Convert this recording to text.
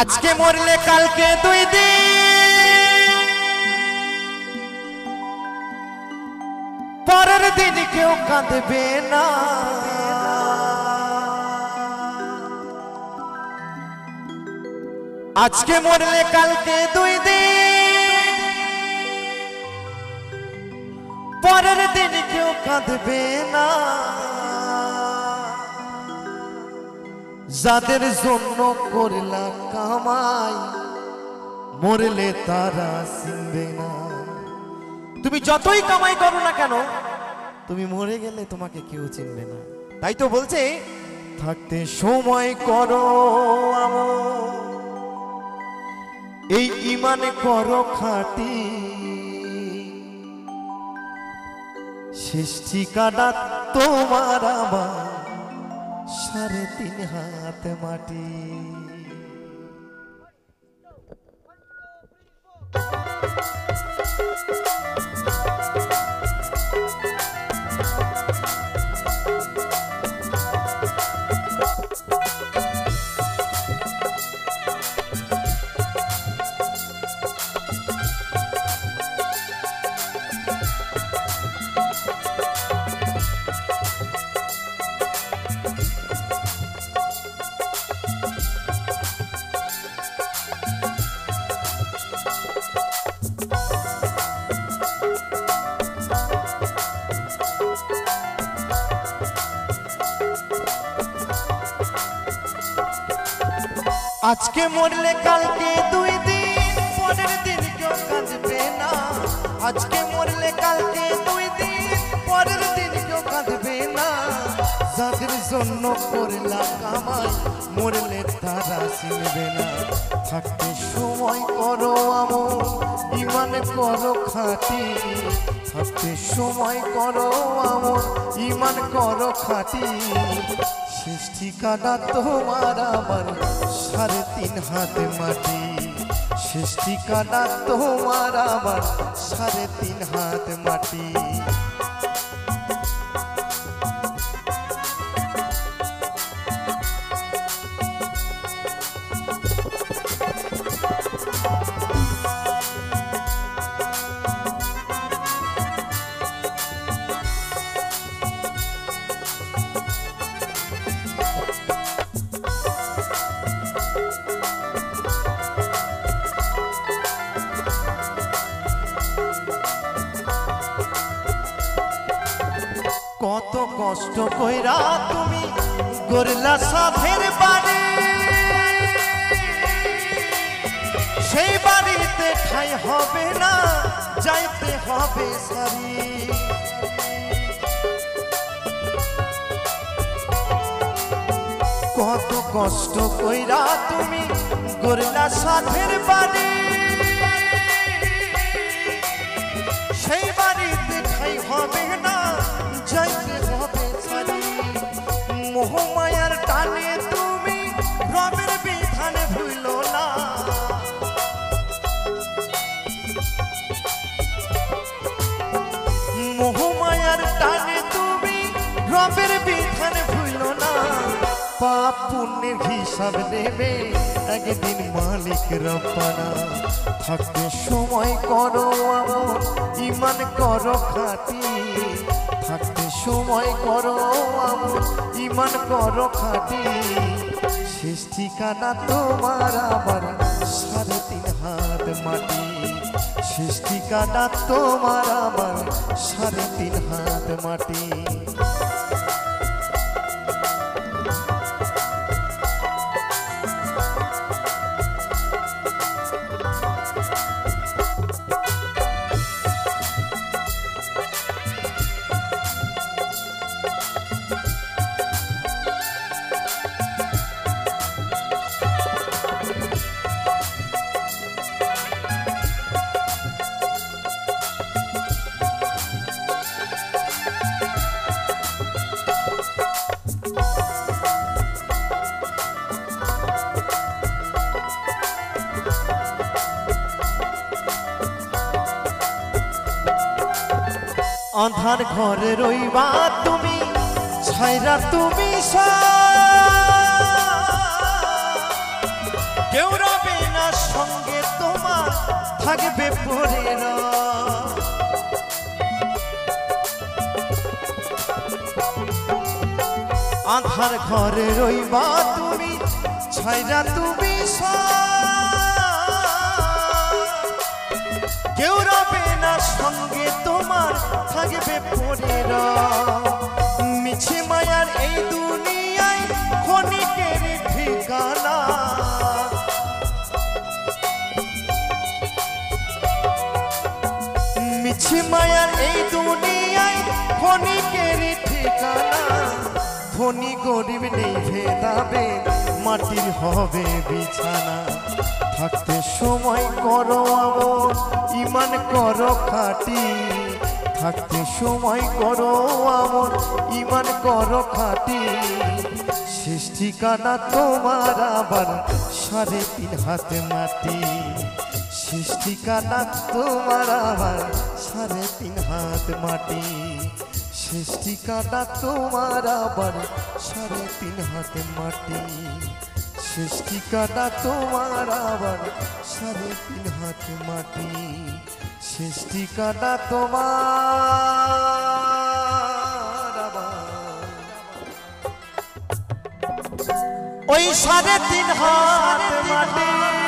আজকে মরলে কালকে দুই দিন। পরের দিন কেউ কাঁদবে না। আজকে মরলে কালকে দুই দিন। পরের দিন কেউ কাঁদবে না। যাদের জন্য করলা কামাই, মরলে তারা চিনবে না। তুমি যতই কামাই করো না কেন, তুমি মরে গেলে তোমাকে কেউ চিনবে না। তাই তো বলছে, থাকতে সময় করো। এই ইমানে করো খাটি। শেষ ঠিকানা তোমার আমার। সাড়ে তিন হাত মাটি। আজকে মরলে কালকে দুই দিন, পরের দিন কেউ কাঁদবে না। আজকে মরলে কালকে দুই দিন, পরের দিন কেউ কাঁদবে না। যাদের জন্য করলা কামাই মরলে তারা চিনবে না। থাকতে সময় করো আমল ইমান করো খাটি। থাকতে সময় করো আমল ইমান করো খাটি। শেষ ঠিকানা তোমার আমার, সাড়ে তিন হাত মাটি। শেষ ঠিকানা তোমার আমার, সাড়ে তিন হাত মাটি। কত কষ্ট কইরা তুমি গরলা সাথের বাড়ি। সেই বাড়িতে ঠাই হবে না, যাইতে হবে সারি। কত কষ্ট কইরা তুমি গরলা সাথের বাড়ি। সেই বাড়িতে ঠাই হবে না পাপ পুণ্যের হিসাব নেবে। একদিন মালিক রব্বানা, থাকতে সময় করো আমল ইমান করো খাটি। থাকতে সময় করো আমল ইমান করো খাটি। শেষ ঠিকানা তোমার আমার সাড়ে তিন হাত মাটি। শেষ ঠিকানা তোমার আমার সাড়ে তিন হাত মাটি। আধার ঘরে রইবা তুমি ছাইরা তুমি কেউ রবে না সঙ্গে তোমার, থাকবে পরে আধার ঘরে রইবা তুমি ছাইরা তুমি কেউ রবে না সঙ্গে তোমার মিছে মায়ার এই দুনিয়ায় ক্ষণিকের ঠিকানা। ধনী গরিব নেই ভেদাবে মাটির হবে বিছানা। থাকতে সময় করো আমন ইমান করো খাটি। থাকতে সময় করো আমন ইমান করো খাটি। শেষ ঠিকানা তোমার আবার সাড়ে তিন হাতে মাটি। শেষ ঠিকানা তোমার আবার সাড়ে তিন হাত মাটি। শেষ ঠিকানা তোমার আবার সাড়ে তিন হাত মাটি। শেষ ঠিকানা তোমার আবার সাড়ে তিন হাত মাটি। শেষ ঠিকানা তোমার ওই সাড়ে তিন হাত মাটি।